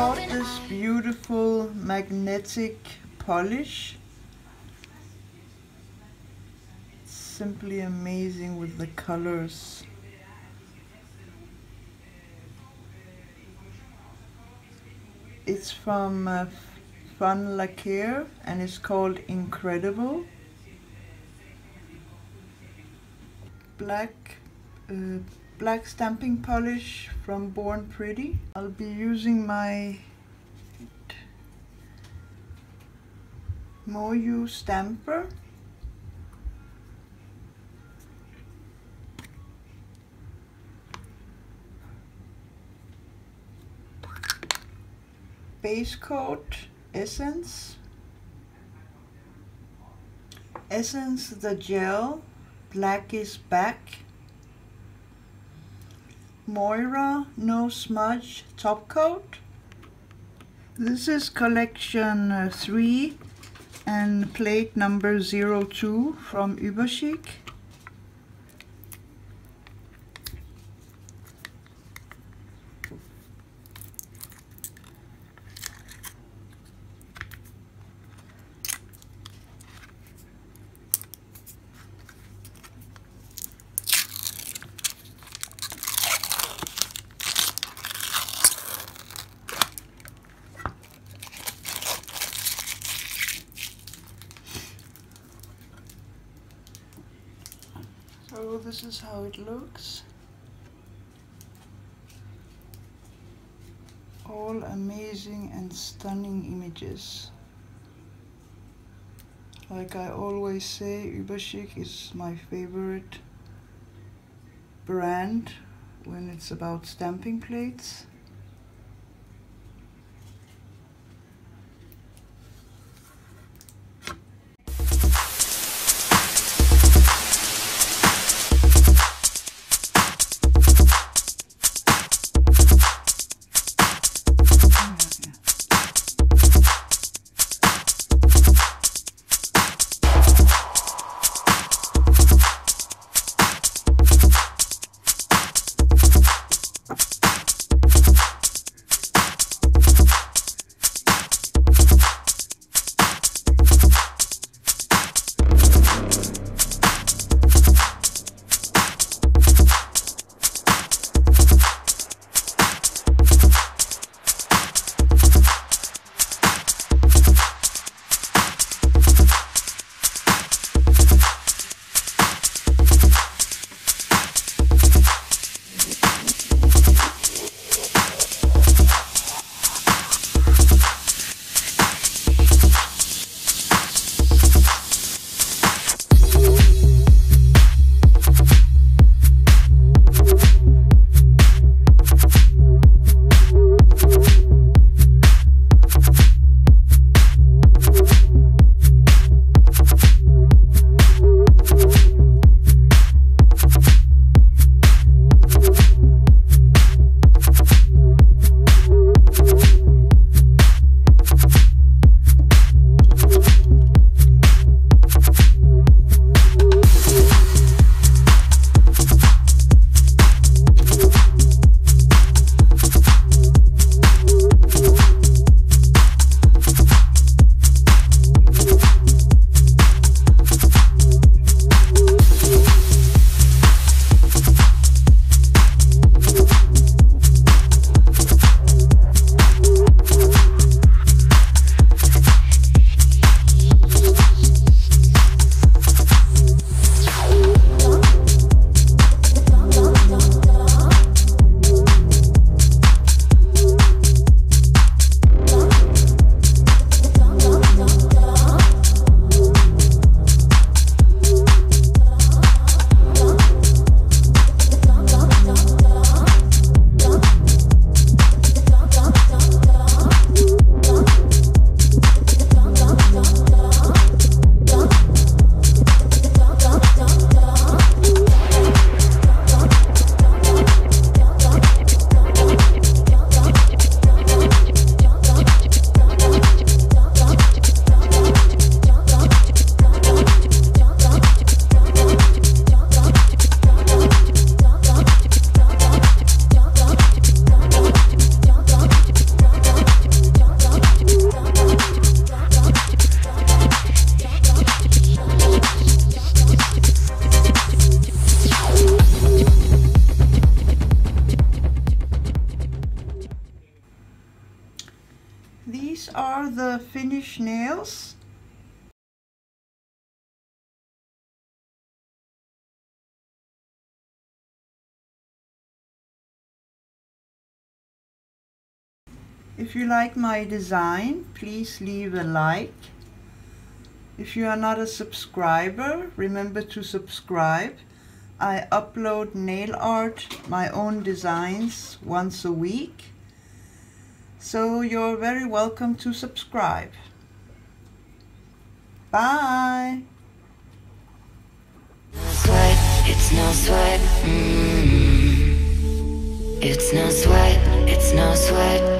bought this beautiful magnetic polish. It's simply amazing with the colors. It's from uh, Fun Lacquer and it's called Incredible. Black uh, black stamping polish from Born Pretty. I'll be using my Moyou stamper. Base coat essence. Essence the gel, black is back. Moyra No Smudge Top Coat. This is collection uh, 3 and plate number 02 from UberChic. So this is how it looks. All amazing and stunning images. Like I always say, UberChic is my favorite brand when it's about stamping plates. Finished nails. If you like my design, please leave a like. If you are not a subscriber, remember to subscribe. I upload nail art, my own designs, once a week. So you're very welcome to subscribe. Bye! Sweat, it's no sweat. Mm. It's no sweat, it's no sweat.